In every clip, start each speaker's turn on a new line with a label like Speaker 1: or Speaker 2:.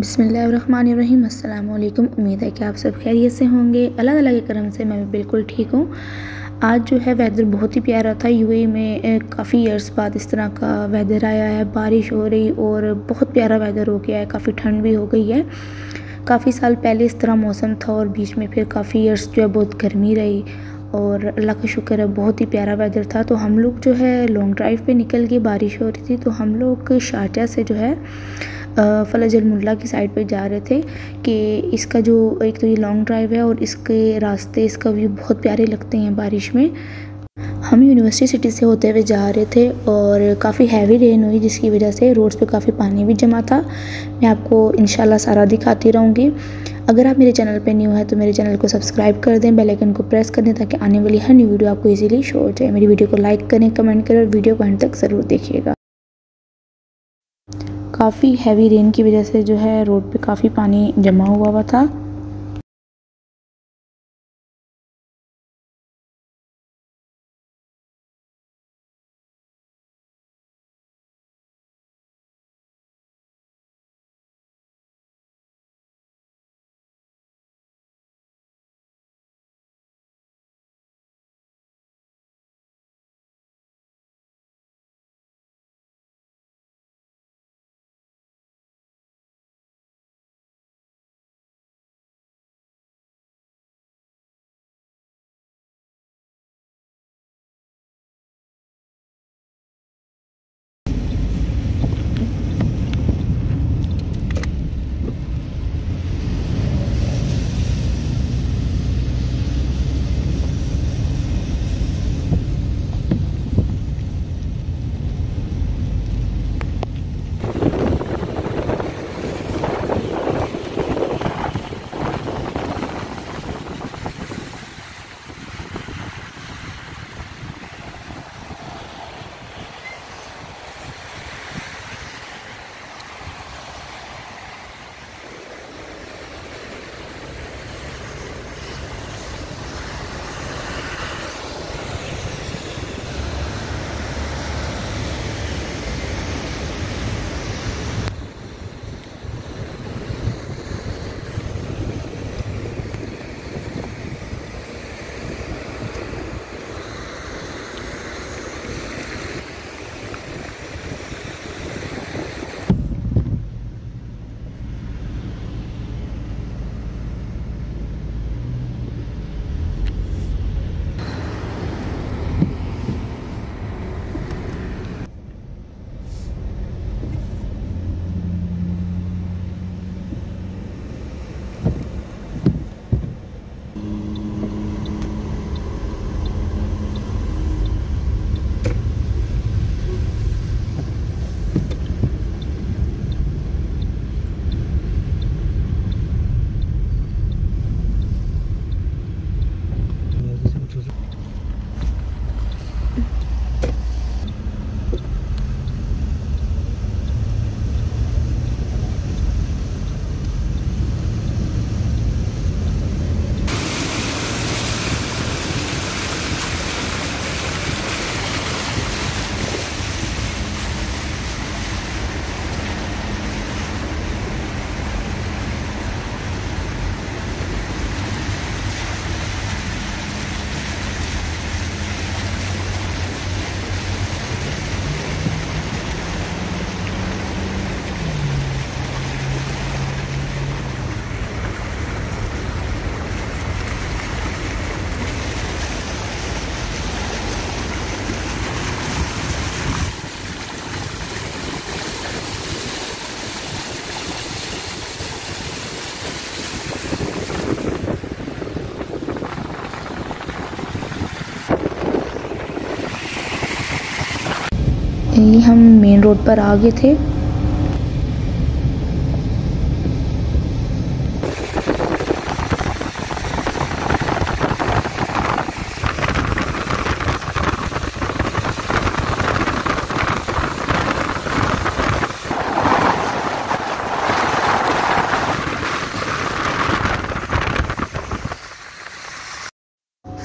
Speaker 1: बिसमीम अल्लाम उम्मीद है कि आप सब खैरियत से होंगे। अल्लाह ताला के करम से मैं भी बिल्कुल ठीक हूँ। आज जो है वेदर बहुत ही प्यारा था। यूएई में काफ़ी ईयर्स बाद इस तरह का वेदर आया है। बारिश हो रही और बहुत प्यारा वेदर हो गया है। काफ़ी ठंड भी हो गई है। काफ़ी साल पहले इस तरह मौसम था और बीच में फिर काफ़ी ईयर्स जो है बहुत गर्मी रही और अल्लाह का शुक्र है बहुत ही प्यारा वेदर था। तो हम लोग जो है लॉन्ग ड्राइव पे निकल गए बारिश हो रही थी। तो हम लोग शारजा से जो है फ़लजल मुल्ला की साइड पे जा रहे थे कि इसका जो, एक तो ये लॉन्ग ड्राइव है और इसके रास्ते, इसका व्यू बहुत प्यारे लगते हैं बारिश में। हम यूनिवर्सिटी सिटी से होते हुए जा रहे थे और काफ़ी हैवी रेन हुई, जिसकी वजह से रोड्स पे काफ़ी पानी भी जमा था। मैं आपको इन सारा दिखाती रहूँगी। अगर आप मेरे चैनल पे न्यू है तो मेरे चैनल को सब्सक्राइब कर दें बेल आइकन को प्रेस कर दें, ताकि आने वाली हर न्यू वीडियो आपको इजीली शो हो जाए। मेरी वीडियो को लाइक करें कमेंट करें और वीडियो को एंड तक ज़रूर देखिएगा। काफ़ी हैवी रेन की वजह से जो है रोड पे काफ़ी पानी जमा हुआ हुआ था। यही हम मेन रोड पर आ गए थे।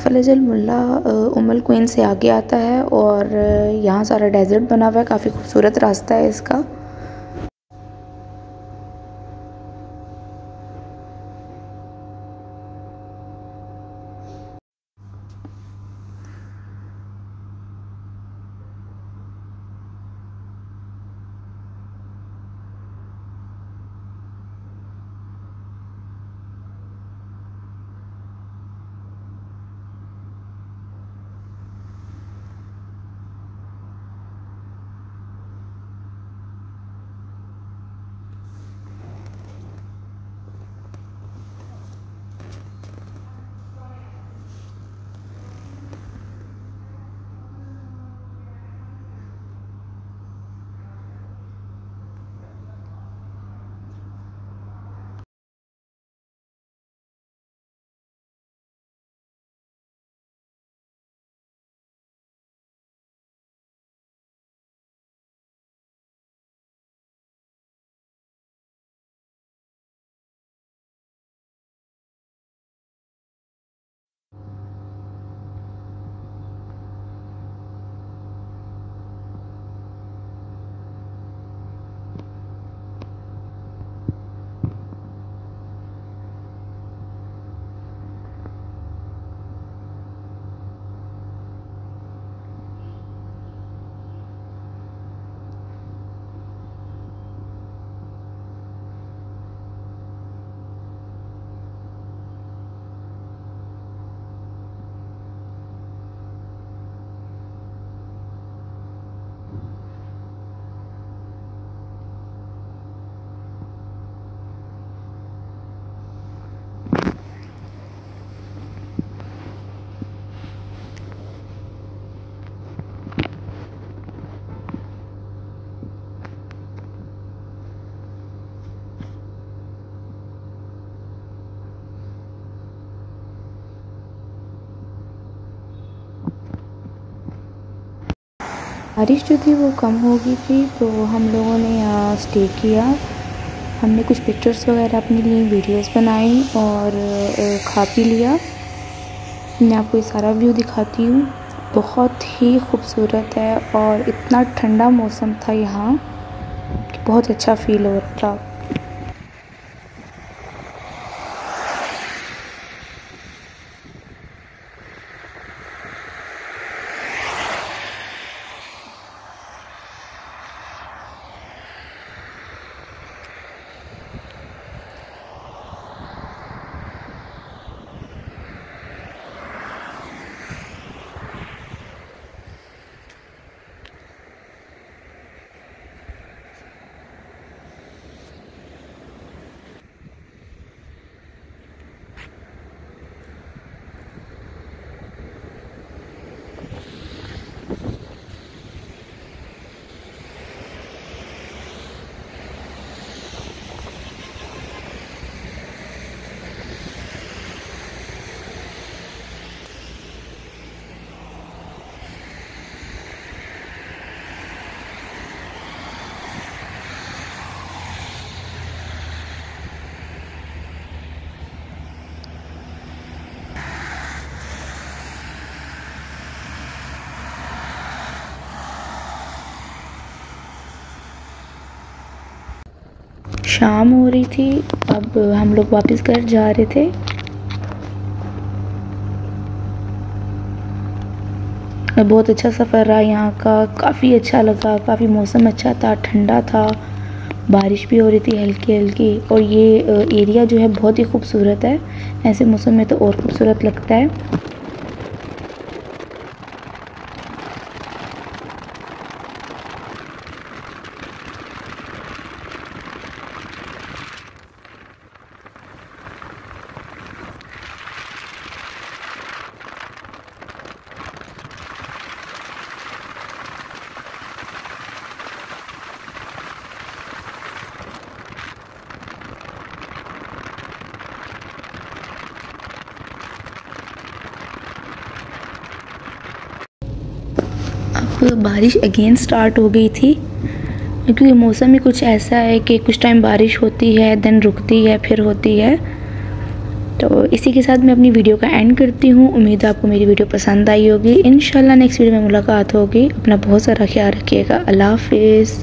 Speaker 1: फलजल मुल्ला उमल क्वीन से आगे आता है और यहाँ सारा डेजर्ट बना हुआ है, काफ़ी खूबसूरत रास्ता है इसका। बारिश जो थी वो कम हो गई थी तो हम लोगों ने यहाँ स्टे किया। हमने कुछ पिक्चर्स वगैरह अपने लिए वीडियोस बनाई और खा पी लिया। मैं आपको ये सारा व्यू दिखाती हूँ। बहुत ही खूबसूरत है और इतना ठंडा मौसम था यहाँ बहुत अच्छा फील हो रहा था। शाम हो रही थी। अब हम लोग वापस घर जा रहे थे। बहुत अच्छा सफ़र रहा यहाँ का। काफ़ी अच्छा लगा, काफ़ी मौसम अच्छा था, ठंडा था। बारिश भी हो रही थी हल्की हल्की। और ये एरिया जो है बहुत ही खूबसूरत है। ऐसे मौसम में तो और खूबसूरत लगता है। बारिश अगेन स्टार्ट हो गई थी। क्योंकि मौसम ही कुछ ऐसा है कि कुछ टाइम बारिश होती है, देन रुकती है, फिर होती है। तो इसी के साथ मैं अपनी वीडियो का एंड करती हूँ। उम्मीद है आपको मेरी वीडियो पसंद आई होगी। इन नेक्स्ट वीडियो में मुलाकात होगी। अपना बहुत सारा ख्याल रखिएगा। अल्लाह हाफिज़।